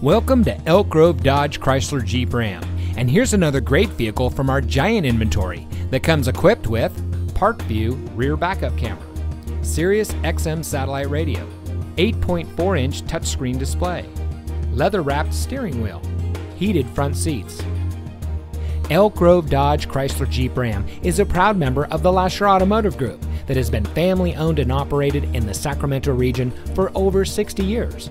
Welcome to Elk Grove Dodge Chrysler Jeep Ram. And here's another great vehicle from our giant inventory that comes equipped with Park View rear backup camera, Sirius XM satellite radio, 8.4 inch touchscreen display, leather wrapped steering wheel, heated front seats. Elk Grove Dodge Chrysler Jeep Ram is a proud member of the Lasher Automotive Group that has been family owned and operated in the Sacramento region for over 60 years.